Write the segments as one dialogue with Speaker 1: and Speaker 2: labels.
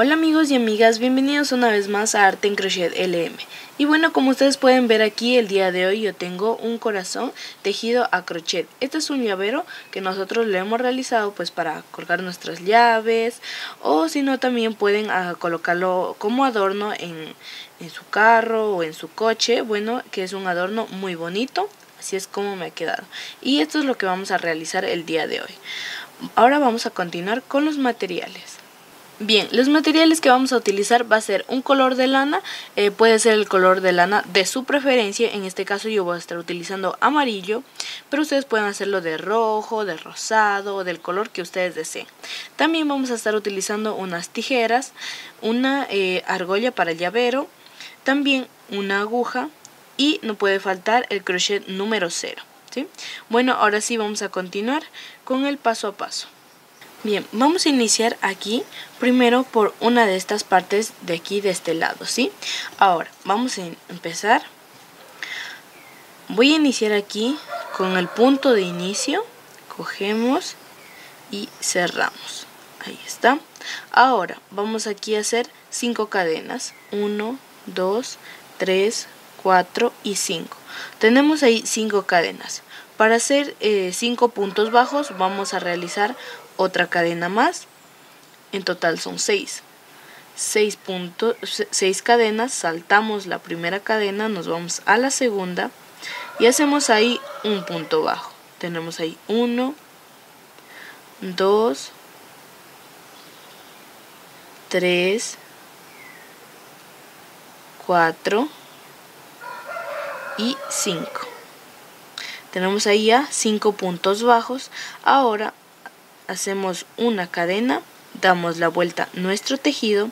Speaker 1: Hola amigos y amigas, bienvenidos una vez más a Arte en Crochet LM. Y bueno, como ustedes pueden ver aquí, el día de hoy yo tengo un corazón tejido a crochet. Este es un llavero que nosotros le hemos realizado pues para colgar nuestras llaves o si no también pueden ah, colocarlo como adorno en, en su carro o en su coche. Bueno, que es un adorno muy bonito, así es como me ha quedado. Y esto es lo que vamos a realizar el día de hoy. Ahora vamos a continuar con los materiales. Bien, los materiales que vamos a utilizar va a ser un color de lana, eh, puede ser el color de lana de su preferencia, en este caso yo voy a estar utilizando amarillo, pero ustedes pueden hacerlo de rojo, de rosado, del color que ustedes deseen. También vamos a estar utilizando unas tijeras, una eh, argolla para el llavero, también una aguja y no puede faltar el crochet número 0. ¿sí? Bueno, ahora sí vamos a continuar con el paso a paso. Bien, vamos a iniciar aquí primero por una de estas partes de aquí, de este lado, ¿sí? Ahora, vamos a empezar. Voy a iniciar aquí con el punto de inicio. Cogemos y cerramos. Ahí está. Ahora, vamos aquí a hacer cinco cadenas. 1, 2, 3, 4 y 5. Tenemos ahí cinco cadenas. Para hacer eh, cinco puntos bajos vamos a realizar otra cadena más. En total son 6. 6, 6 cadenas, saltamos la primera cadena, nos vamos a la segunda y hacemos ahí un punto bajo. Tenemos ahí 1, 2, 3, 4 y 5. Tenemos ahí ya 5 puntos bajos. Ahora hacemos una cadena, damos la vuelta nuestro tejido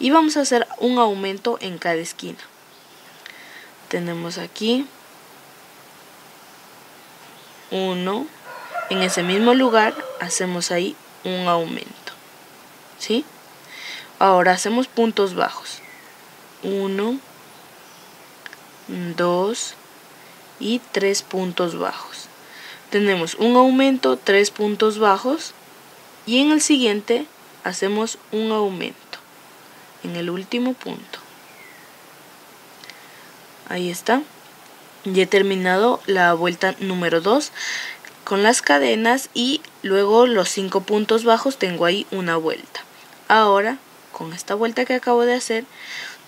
Speaker 1: y vamos a hacer un aumento en cada esquina. Tenemos aquí uno, en ese mismo lugar hacemos ahí un aumento, ¿sí? Ahora hacemos puntos bajos. uno, dos y tres puntos bajos tenemos un aumento, tres puntos bajos y en el siguiente hacemos un aumento en el último punto. Ahí está. Ya he terminado la vuelta número 2 con las cadenas y luego los cinco puntos bajos tengo ahí una vuelta. Ahora, con esta vuelta que acabo de hacer,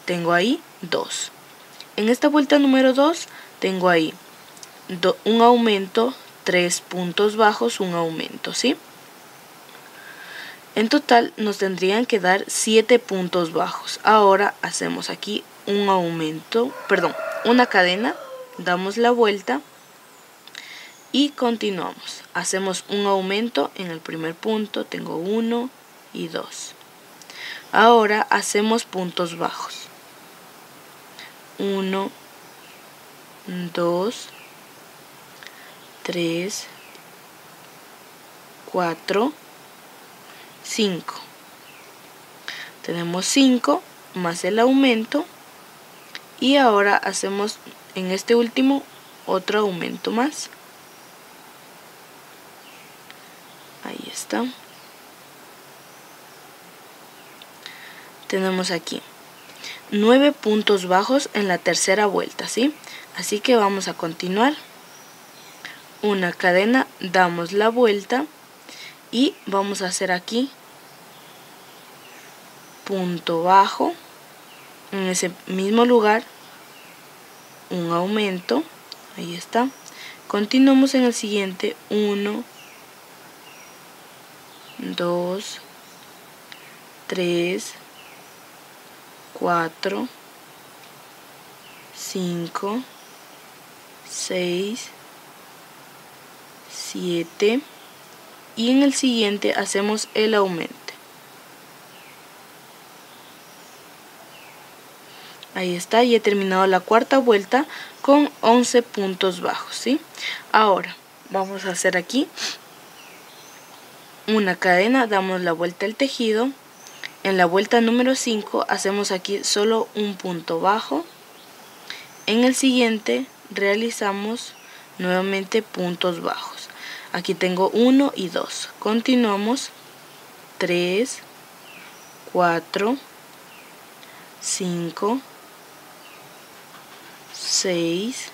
Speaker 1: tengo ahí dos. En esta vuelta número 2 tengo ahí un aumento, tres puntos bajos un aumento, ¿sí? En total nos tendrían que dar 7 puntos bajos. Ahora hacemos aquí un aumento, perdón, una cadena, damos la vuelta y continuamos. Hacemos un aumento en el primer punto, tengo 1 y 2. Ahora hacemos puntos bajos. 1, 2, 3, 4, 5. Tenemos 5 más el aumento y ahora hacemos en este último otro aumento más. Ahí está. Tenemos aquí 9 puntos bajos en la tercera vuelta, ¿sí? Así que vamos a continuar una cadena damos la vuelta y vamos a hacer aquí punto bajo en ese mismo lugar un aumento ahí está continuamos en el siguiente 1 2 3 4 5 6 7 y en el siguiente hacemos el aumento. Ahí está, y he terminado la cuarta vuelta con 11 puntos bajos, ¿sí? Ahora, vamos a hacer aquí una cadena, damos la vuelta al tejido. En la vuelta número 5 hacemos aquí solo un punto bajo. En el siguiente realizamos nuevamente puntos bajos. Aquí tengo 1 y 2. Continuamos. 3, 4, 5, 6,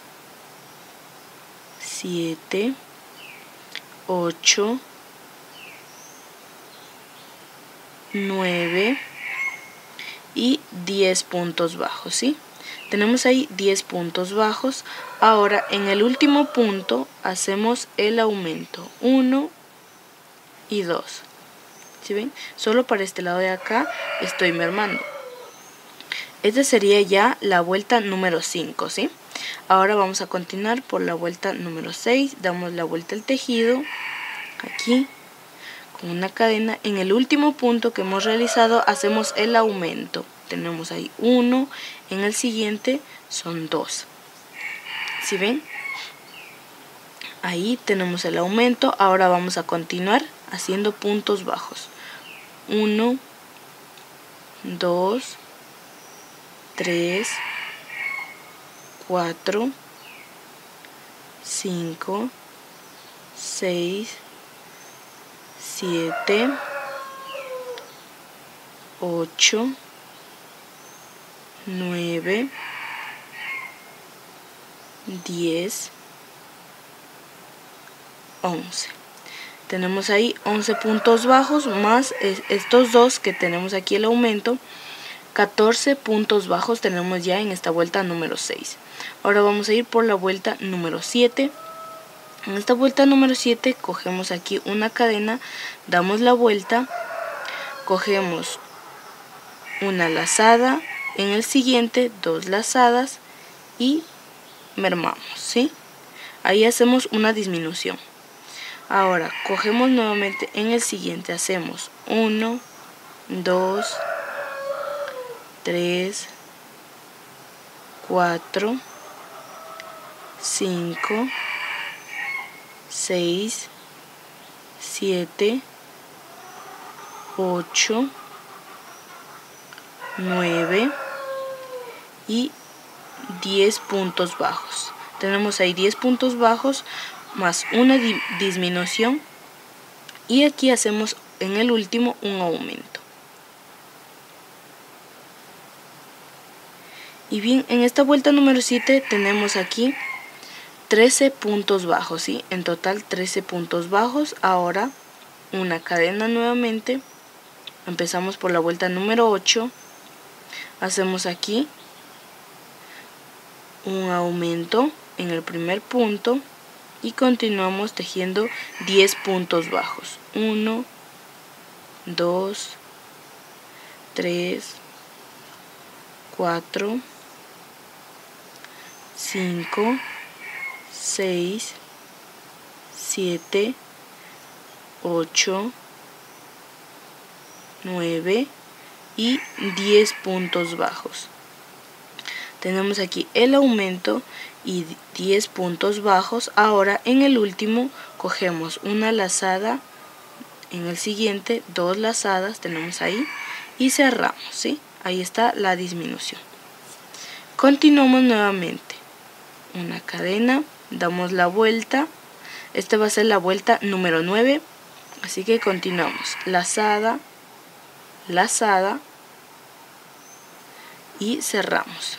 Speaker 1: 7, 8, 9 y 10 puntos bajos, ¿sí? Tenemos ahí 10 puntos bajos. Ahora en el último punto hacemos el aumento. 1 y 2. ¿Sí ven? Solo para este lado de acá estoy mermando. Esta sería ya la vuelta número 5, ¿sí? Ahora vamos a continuar por la vuelta número 6. Damos la vuelta al tejido. Aquí. Con una cadena. En el último punto que hemos realizado hacemos el aumento tenemos ahí uno, en el siguiente son dos. ¿Sí ven? Ahí tenemos el aumento, ahora vamos a continuar haciendo puntos bajos. 1, 2, 3, 4, 5, 6, 7, 8, 9 10 11 Tenemos ahí 11 puntos bajos más estos dos que tenemos aquí el aumento. 14 puntos bajos tenemos ya en esta vuelta número 6. Ahora vamos a ir por la vuelta número 7. En esta vuelta número 7 cogemos aquí una cadena, damos la vuelta, cogemos una lazada, en el siguiente dos lazadas y mermamos, ¿sí? Ahí hacemos una disminución. Ahora, cogemos nuevamente en el siguiente, hacemos 1, 2, 3, 4, 5, 6, 7, 8, 9, y 10 puntos bajos. Tenemos ahí 10 puntos bajos más una disminución y aquí hacemos en el último un aumento. Y bien, en esta vuelta número 7 tenemos aquí 13 puntos bajos, ¿sí? En total 13 puntos bajos. Ahora una cadena nuevamente. Empezamos por la vuelta número 8. Hacemos aquí un aumento en el primer punto y continuamos tejiendo 10 puntos bajos 1 2 3 4 5 6 7 8 9 y 10 puntos bajos tenemos aquí el aumento y 10 puntos bajos. Ahora en el último cogemos una lazada, en el siguiente dos lazadas tenemos ahí y cerramos, ¿sí? Ahí está la disminución. Continuamos nuevamente. Una cadena, damos la vuelta. Esta va a ser la vuelta número 9. Así que continuamos. Lazada, lazada y cerramos.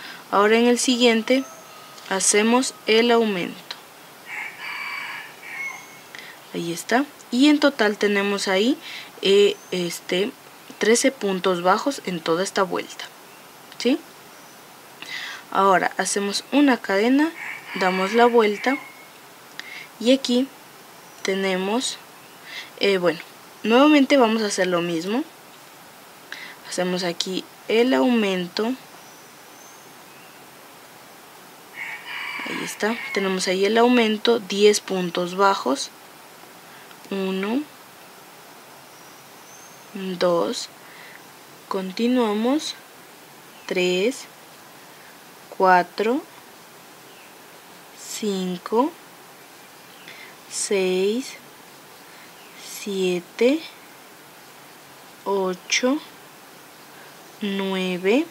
Speaker 1: Ahora en el siguiente hacemos el aumento. Ahí está. Y en total tenemos ahí eh, este, 13 puntos bajos en toda esta vuelta. ¿Sí? Ahora hacemos una cadena, damos la vuelta y aquí tenemos, eh, bueno, nuevamente vamos a hacer lo mismo. Hacemos aquí el aumento. tenemos ahí el aumento 10 puntos bajos 1 2 continuamos 3 4 5 6 7 8 9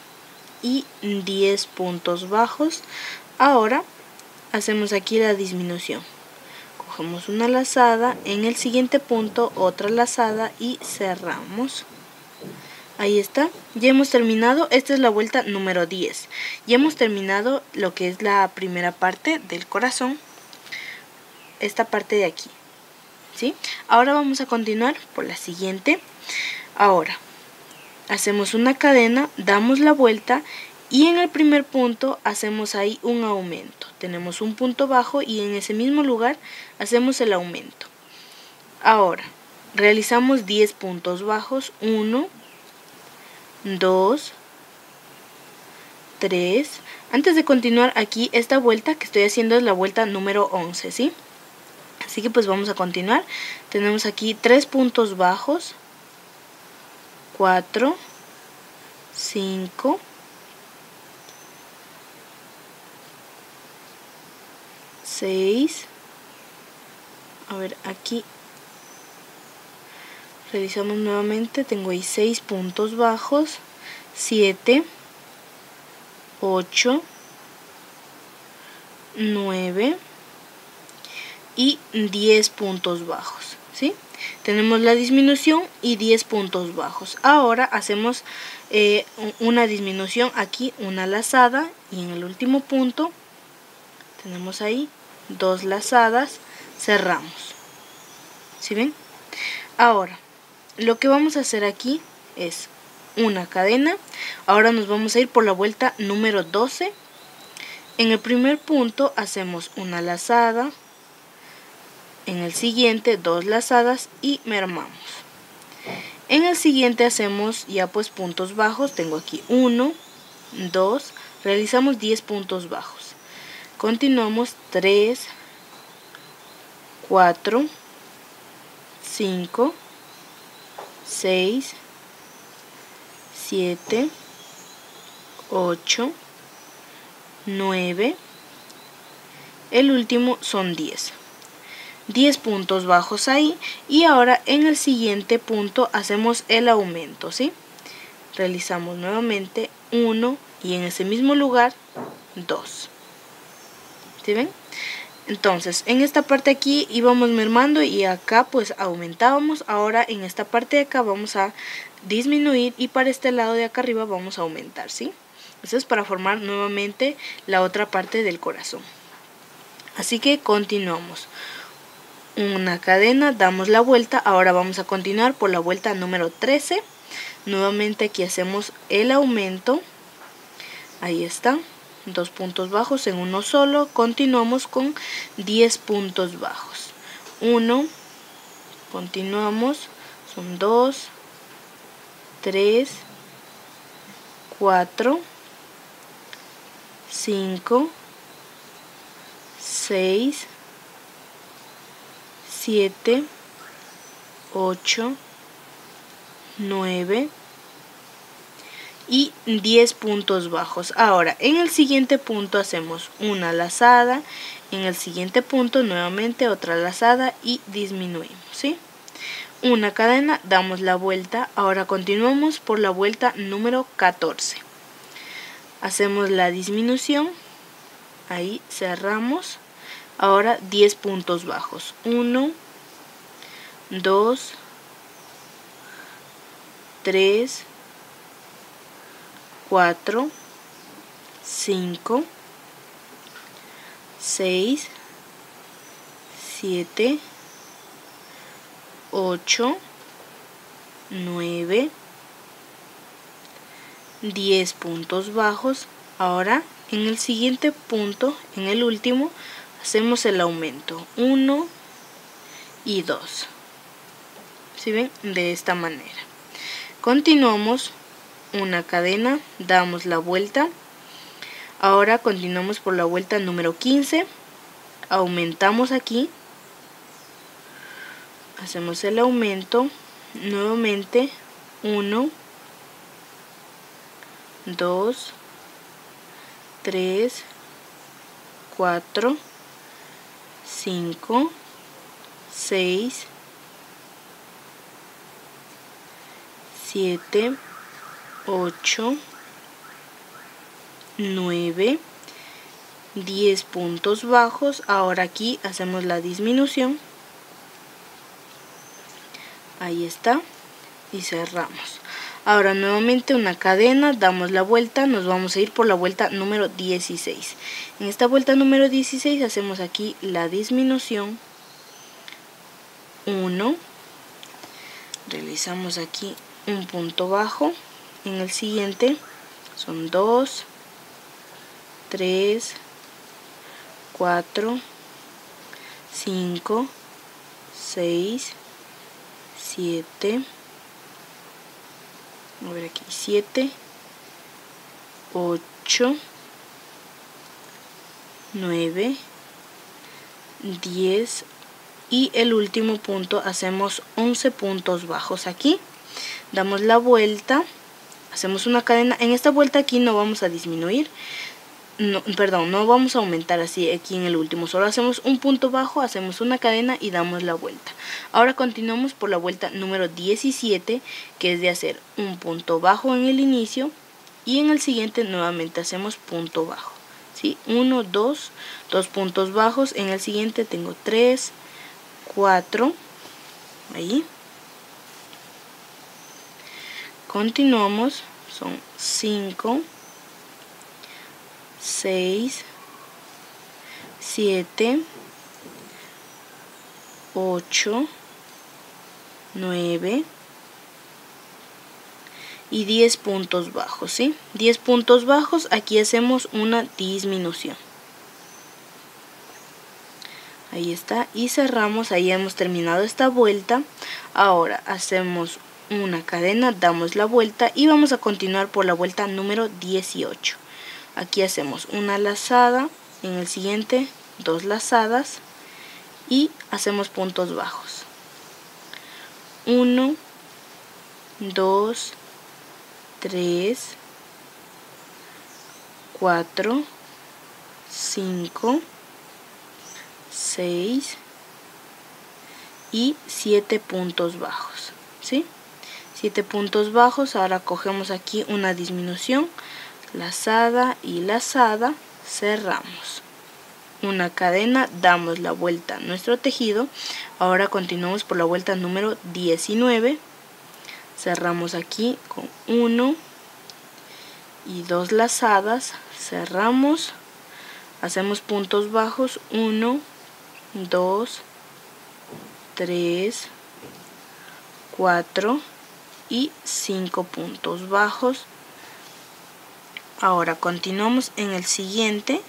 Speaker 1: y 10 puntos bajos ahora Hacemos aquí la disminución. Cogemos una lazada, en el siguiente punto otra lazada y cerramos. Ahí está, ya hemos terminado, esta es la vuelta número 10. Ya hemos terminado lo que es la primera parte del corazón, esta parte de aquí. ¿Sí? Ahora vamos a continuar por la siguiente. Ahora, hacemos una cadena, damos la vuelta y en el primer punto hacemos ahí un aumento. Tenemos un punto bajo y en ese mismo lugar hacemos el aumento. Ahora, realizamos 10 puntos bajos. 1, 2, 3. Antes de continuar aquí, esta vuelta que estoy haciendo es la vuelta número 11, ¿sí? Así que pues vamos a continuar. Tenemos aquí 3 puntos bajos. 4, 5, 6 a ver aquí revisamos nuevamente tengo ahí 6 puntos bajos 7 8 9 y 10 puntos bajos ¿sí? tenemos la disminución y 10 puntos bajos ahora hacemos eh, una disminución aquí una lazada y en el último punto tenemos ahí dos lazadas, cerramos. si ven? Ahora, lo que vamos a hacer aquí es una cadena. Ahora nos vamos a ir por la vuelta número 12. En el primer punto hacemos una lazada. En el siguiente dos lazadas y mermamos. En el siguiente hacemos ya pues puntos bajos. Tengo aquí 1, 2, realizamos 10 puntos bajos. Continuamos 3, 4, 5, 6, 7, 8, 9, el último son 10. 10 puntos bajos ahí y ahora en el siguiente punto hacemos el aumento, ¿sí? Realizamos nuevamente 1 y en ese mismo lugar 2 ven? Entonces, en esta parte aquí íbamos mermando y acá pues aumentábamos. Ahora en esta parte de acá vamos a disminuir y para este lado de acá arriba vamos a aumentar, ¿sí? Eso es para formar nuevamente la otra parte del corazón. Así que continuamos. Una cadena, damos la vuelta. Ahora vamos a continuar por la vuelta número 13. Nuevamente aquí hacemos el aumento. Ahí está dos puntos bajos en uno solo. Continuamos con 10 puntos bajos. 1, continuamos, son 2, 3, 4, 5, 6, 7, 8, 9, y 10 puntos bajos. Ahora, en el siguiente punto hacemos una lazada, en el siguiente punto nuevamente otra lazada y disminuimos, Una cadena, damos la vuelta, ahora continuamos por la vuelta número 14. Hacemos la disminución, ahí cerramos, ahora 10 puntos bajos, 1, 2, 3, 4, 5, 6, 7, 8, 9, 10 puntos bajos. Ahora en el siguiente punto, en el último, hacemos el aumento 1 y 2. ¿Sí ven? De esta manera. Continuamos una cadena, damos la vuelta. Ahora continuamos por la vuelta número 15, aumentamos aquí, hacemos el aumento, nuevamente 1, 2, 3, 4, 5, 6, 7, 8, 9, 10 puntos bajos. Ahora aquí hacemos la disminución. Ahí está. Y cerramos. Ahora nuevamente una cadena, damos la vuelta, nos vamos a ir por la vuelta número 16. En esta vuelta número 16 hacemos aquí la disminución. 1. Realizamos aquí un punto bajo en el siguiente son 2 3 4 5 6 7 a ver aquí 7 8 9 10 y el último punto hacemos 11 puntos bajos aquí damos la vuelta hacemos una cadena en esta vuelta aquí no vamos a disminuir no, perdón, no vamos a aumentar así aquí en el último, solo hacemos un punto bajo, hacemos una cadena y damos la vuelta. Ahora continuamos por la vuelta número 17, que es de hacer un punto bajo en el inicio y en el siguiente nuevamente hacemos punto bajo. ¿sí? 1, 2, dos puntos bajos, en el siguiente tengo 3, 4, ahí, Continuamos, son 5, 6, 7, 8, 9 y 10 puntos bajos, ¿sí? 10 puntos bajos, aquí hacemos una disminución. Ahí está, y cerramos, ahí hemos terminado esta vuelta. Ahora hacemos una cadena, damos la vuelta y vamos a continuar por la vuelta número 18. Aquí hacemos una lazada, en el siguiente dos lazadas y hacemos puntos bajos. 1, 2, 3, 4, 5, 6 y 7 puntos bajos. ¿Sí? 7 puntos bajos ahora cogemos aquí una disminución lazada y lazada cerramos una cadena damos la vuelta a nuestro tejido ahora continuamos por la vuelta número 19 cerramos aquí con 1 y 2 lazadas cerramos hacemos puntos bajos 1 2 3 4 y 5 puntos bajos ahora continuamos en el siguiente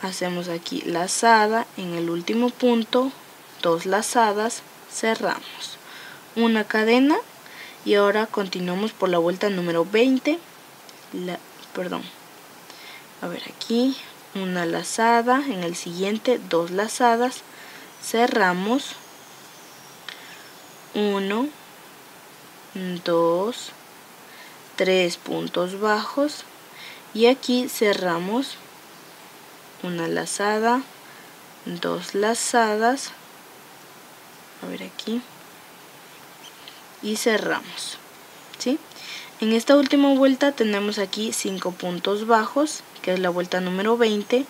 Speaker 1: hacemos aquí lazada en el último punto dos lazadas cerramos una cadena y ahora continuamos por la vuelta número 20 perdón a ver aquí una lazada en el siguiente dos lazadas cerramos 1, 2, 3 puntos bajos y aquí cerramos una lazada, dos lazadas, a ver aquí, y cerramos, En esta última vuelta tenemos aquí 5 puntos bajos, que es la vuelta número 20,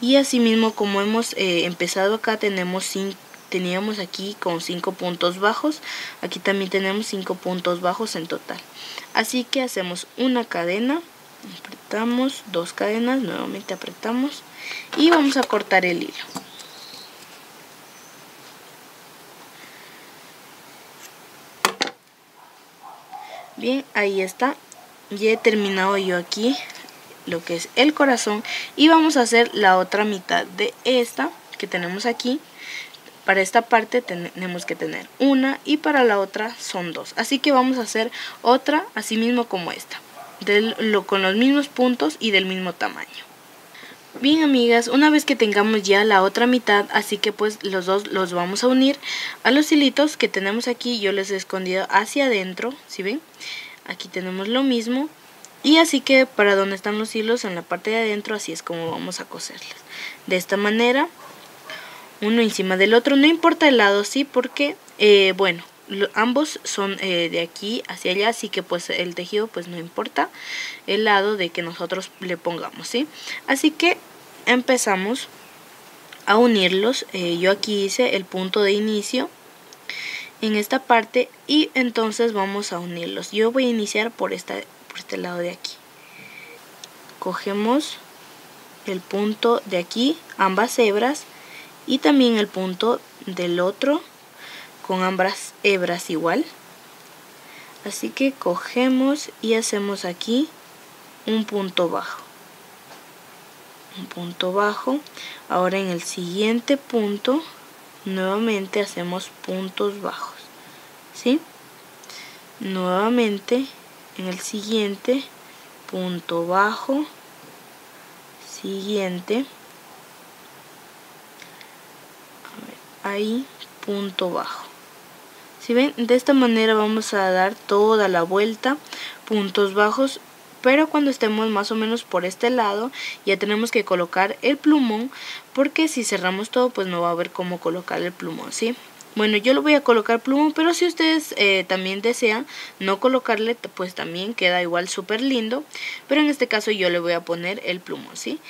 Speaker 1: y asimismo como hemos eh, empezado acá tenemos 5 teníamos aquí con cinco puntos bajos, aquí también tenemos cinco puntos bajos en total. Así que hacemos una cadena, apretamos, dos cadenas, nuevamente apretamos y vamos a cortar el hilo. Bien, ahí está. Ya he terminado yo aquí lo que es el corazón y vamos a hacer la otra mitad de esta que tenemos aquí para esta parte tenemos que tener una y para la otra son dos. Así que vamos a hacer otra así mismo como esta, del, lo, con los mismos puntos y del mismo tamaño. Bien amigas, una vez que tengamos ya la otra mitad, así que pues los dos los vamos a unir a los hilitos que tenemos aquí, yo les he escondido hacia adentro, si ven? Aquí tenemos lo mismo y así que para donde están los hilos en la parte de adentro, así es como vamos a coserlos, De esta manera uno encima del otro. No importa el lado, sí, porque, eh, bueno, ambos son eh, de aquí hacia allá, así que pues el tejido pues no importa el lado de que nosotros le pongamos, ¿sí? Así que empezamos a unirlos. Eh, yo aquí hice el punto de inicio en esta parte y entonces vamos a unirlos. Yo voy a iniciar por, esta, por este lado de aquí. Cogemos el punto de aquí, ambas hebras, y también el punto del otro con ambas hebras igual así que cogemos y hacemos aquí un punto bajo un punto bajo ahora en el siguiente punto nuevamente hacemos puntos bajos ¿sí? nuevamente en el siguiente punto bajo siguiente ahí punto bajo si ven de esta manera vamos a dar toda la vuelta puntos bajos pero cuando estemos más o menos por este lado ya tenemos que colocar el plumón porque si cerramos todo pues no va a haber cómo colocar el plumón ¿sí? bueno yo lo voy a colocar plumón pero si ustedes eh, también desean no colocarle pues también queda igual súper lindo pero en este caso yo le voy a poner el plumón ¿sí?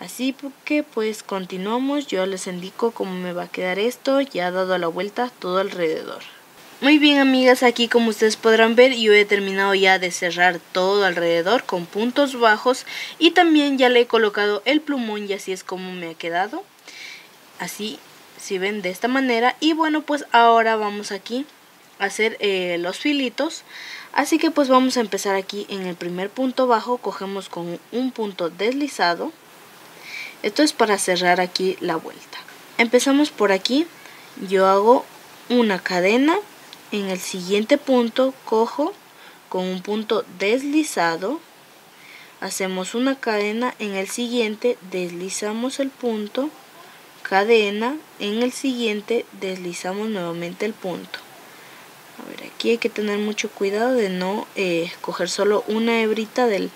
Speaker 1: Así que pues continuamos, yo les indico cómo me va a quedar esto, ya dado la vuelta todo alrededor. Muy bien amigas, aquí como ustedes podrán ver yo he terminado ya de cerrar todo alrededor con puntos bajos y también ya le he colocado el plumón y así es como me ha quedado. Así, si ven de esta manera y bueno pues ahora vamos aquí a hacer eh, los filitos. Así que pues vamos a empezar aquí en el primer punto bajo, cogemos con un punto deslizado esto es para cerrar aquí la vuelta. Empezamos por aquí, yo hago una cadena, en el siguiente punto cojo con un punto deslizado, hacemos una cadena, en el siguiente deslizamos el punto, cadena, en el siguiente deslizamos nuevamente el punto. A ver, aquí hay que tener mucho cuidado de no eh, coger solo una hebrita del,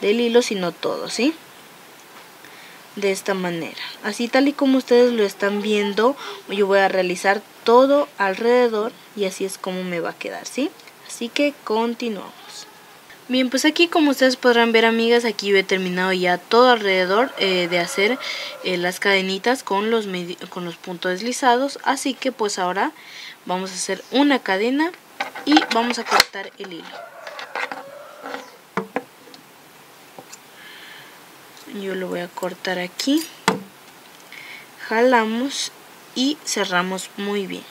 Speaker 1: del hilo, sino todo, ¿sí? de esta manera. Así tal y como ustedes lo están viendo, yo voy a realizar todo alrededor y así es como me va a quedar, ¿sí? Así que continuamos. Bien, pues aquí como ustedes podrán ver amigas, aquí yo he terminado ya todo alrededor eh, de hacer eh, las cadenitas con los, con los puntos deslizados. Así que pues ahora vamos a hacer una cadena y vamos a cortar el hilo. yo lo voy a cortar aquí jalamos y cerramos muy bien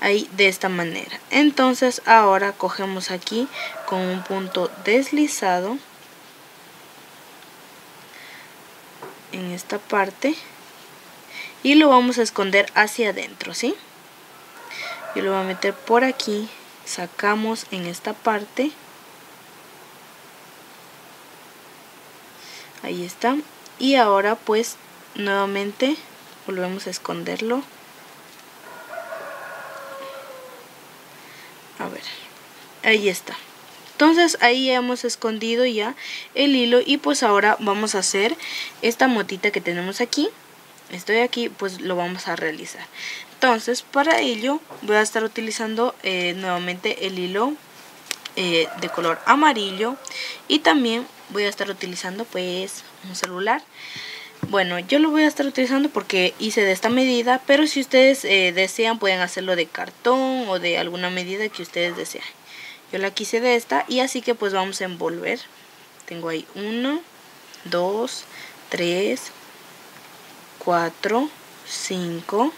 Speaker 1: ahí de esta manera entonces ahora cogemos aquí con un punto deslizado en esta parte y lo vamos a esconder hacia adentro ¿sí? yo lo voy a meter por aquí sacamos en esta parte ahí está y ahora pues nuevamente volvemos a esconderlo a ver ahí está entonces ahí hemos escondido ya el hilo y pues ahora vamos a hacer esta motita que tenemos aquí estoy aquí pues lo vamos a realizar entonces para ello voy a estar utilizando eh, nuevamente el hilo eh, de color amarillo y también voy a estar utilizando pues un celular. Bueno, yo lo voy a estar utilizando porque hice de esta medida, pero si ustedes eh, desean pueden hacerlo de cartón o de alguna medida que ustedes deseen Yo la quise de esta y así que pues vamos a envolver. Tengo ahí 1, 2, 3, 4, 5,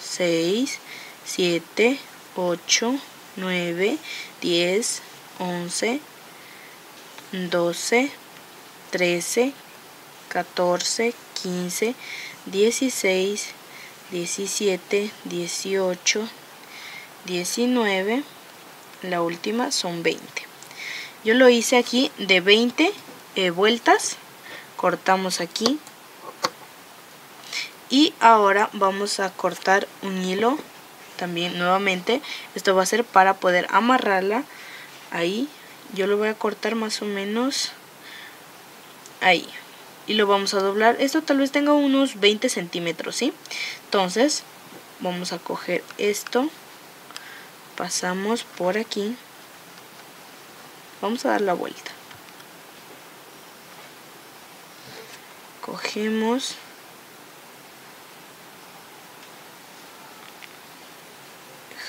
Speaker 1: 6, 7, 8, 9, 10, 11, 12, 13, 14, 15, 16, 17, 18, 19, la última son 20. Yo lo hice aquí de 20 eh, vueltas, cortamos aquí y ahora vamos a cortar un hilo también nuevamente. Esto va a ser para poder amarrarla ahí yo lo voy a cortar más o menos ahí y lo vamos a doblar esto tal vez tenga unos 20 centímetros ¿sí? entonces vamos a coger esto pasamos por aquí vamos a dar la vuelta cogemos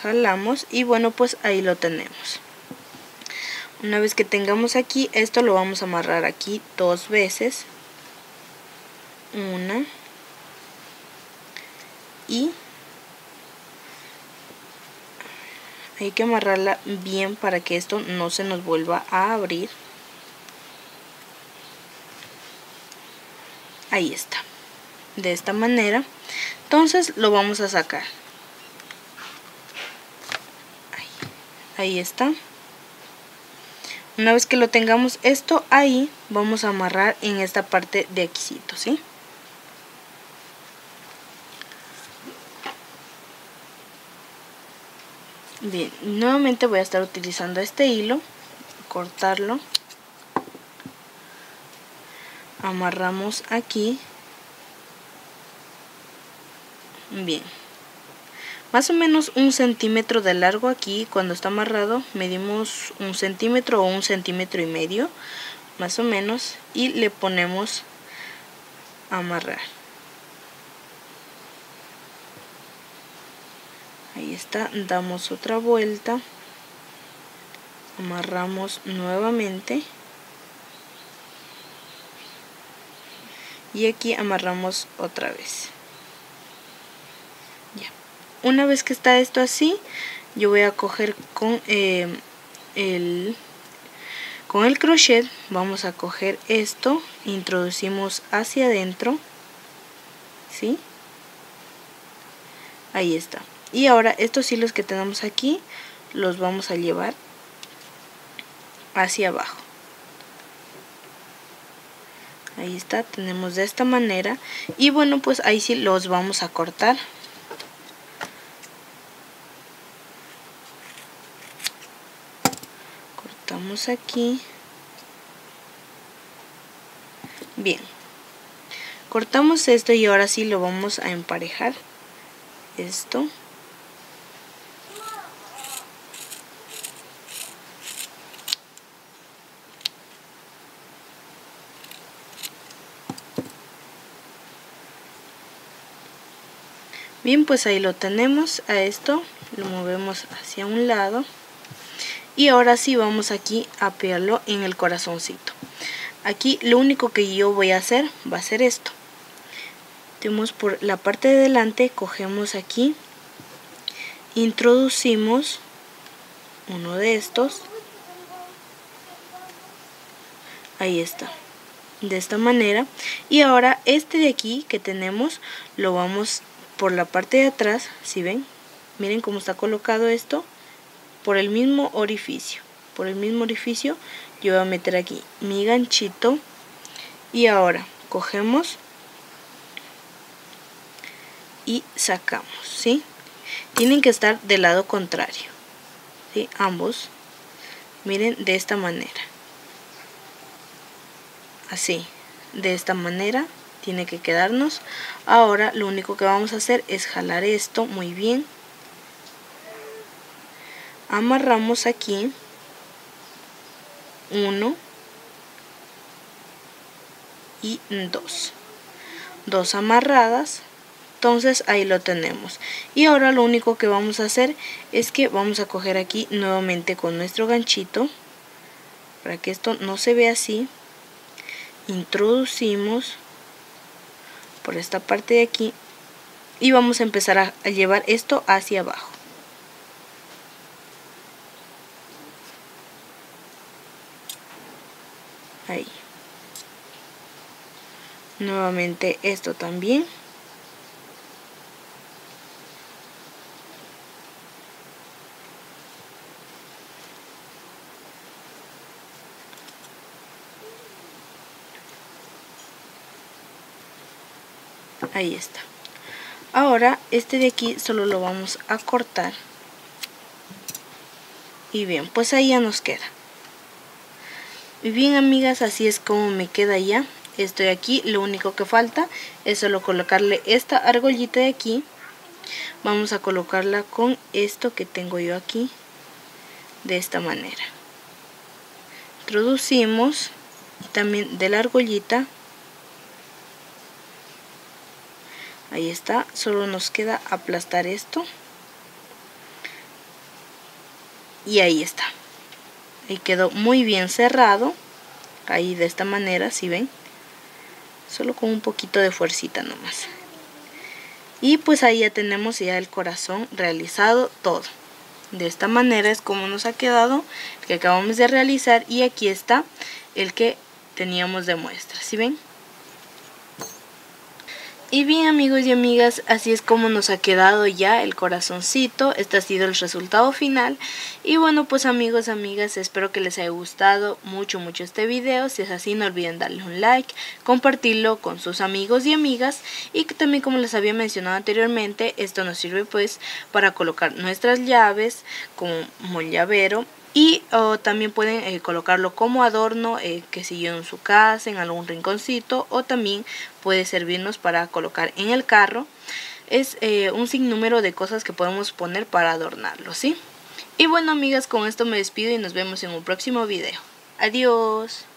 Speaker 1: jalamos y bueno pues ahí lo tenemos una vez que tengamos aquí, esto lo vamos a amarrar aquí dos veces. Una. Y hay que amarrarla bien para que esto no se nos vuelva a abrir. Ahí está. De esta manera. Entonces lo vamos a sacar. Ahí, ahí está. Una vez que lo tengamos esto ahí, vamos a amarrar en esta parte de aquí, ¿sí? Bien, nuevamente voy a estar utilizando este hilo, cortarlo, amarramos aquí, bien más o menos un centímetro de largo aquí cuando está amarrado medimos un centímetro o un centímetro y medio más o menos y le ponemos a amarrar ahí está damos otra vuelta amarramos nuevamente y aquí amarramos otra vez una vez que está esto así, yo voy a coger con eh, el con el crochet vamos a coger esto introducimos hacia adentro ¿sí? ahí está y ahora estos hilos que tenemos aquí los vamos a llevar hacia abajo ahí está tenemos de esta manera y bueno pues ahí sí los vamos a cortar aquí. Bien. Cortamos esto y ahora sí lo vamos a emparejar. Esto. Bien, pues ahí lo tenemos. A esto lo movemos hacia un lado. Y ahora sí vamos aquí a pegarlo en el corazoncito. Aquí lo único que yo voy a hacer va a ser esto. Tenemos por la parte de delante, cogemos aquí, introducimos uno de estos. Ahí está. De esta manera. Y ahora este de aquí que tenemos lo vamos por la parte de atrás, si ven, miren cómo está colocado esto por el mismo orificio por el mismo orificio yo voy a meter aquí mi ganchito y ahora cogemos y sacamos ¿sí? tienen que estar del lado contrario ¿sí? ambos miren de esta manera así de esta manera tiene que quedarnos ahora lo único que vamos a hacer es jalar esto muy bien amarramos aquí uno y dos dos amarradas entonces ahí lo tenemos y ahora lo único que vamos a hacer es que vamos a coger aquí nuevamente con nuestro ganchito para que esto no se vea así introducimos por esta parte de aquí y vamos a empezar a llevar esto hacia abajo ahí nuevamente esto también ahí está ahora este de aquí solo lo vamos a cortar y bien pues ahí ya nos queda y bien amigas, así es como me queda ya. Estoy aquí, lo único que falta es solo colocarle esta argollita de aquí. Vamos a colocarla con esto que tengo yo aquí, de esta manera. Introducimos también de la argollita. Ahí está, solo nos queda aplastar esto. Y ahí está y quedó muy bien cerrado ahí de esta manera si ven solo con un poquito de fuercita nomás y pues ahí ya tenemos ya el corazón realizado todo de esta manera es como nos ha quedado el que acabamos de realizar y aquí está el que teníamos de muestra si ven y bien amigos y amigas, así es como nos ha quedado ya el corazoncito, este ha sido el resultado final. Y bueno pues amigos, amigas, espero que les haya gustado mucho mucho este video, si es así no olviden darle un like, compartirlo con sus amigos y amigas. Y que también como les había mencionado anteriormente, esto nos sirve pues para colocar nuestras llaves como llavero y también pueden eh, colocarlo como adorno, eh, que si en su casa, en algún rinconcito, o también puede servirnos para colocar en el carro. Es eh, un sinnúmero de cosas que podemos poner para adornarlo, ¿sí? Y bueno, amigas, con esto me despido y nos vemos en un próximo video. Adiós.